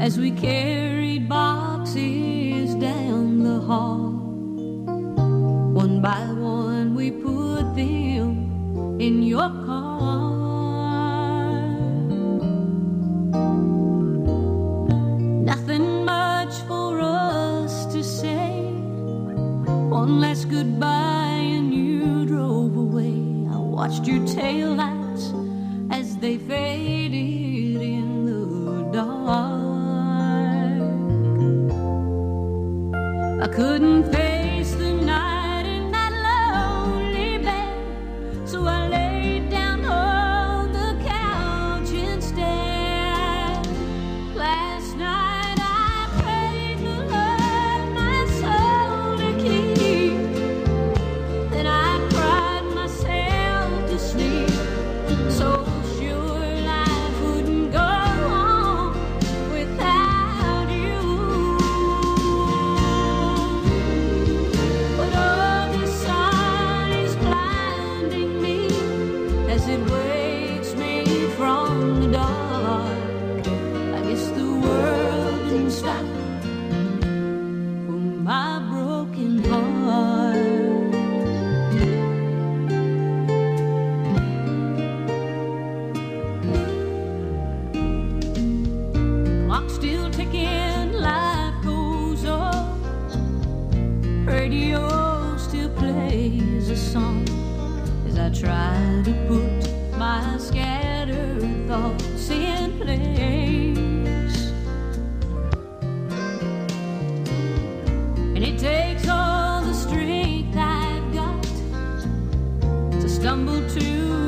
as we carried boxes down the hall. One by one, we put them in your car. Nothing much for us to say. One last goodbye, and you drove away. I watched your tail lights as they faded. I couldn't face. radio still plays a song as I try to put my scattered thoughts in place. And it takes all the strength I've got to stumble to.